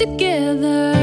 together.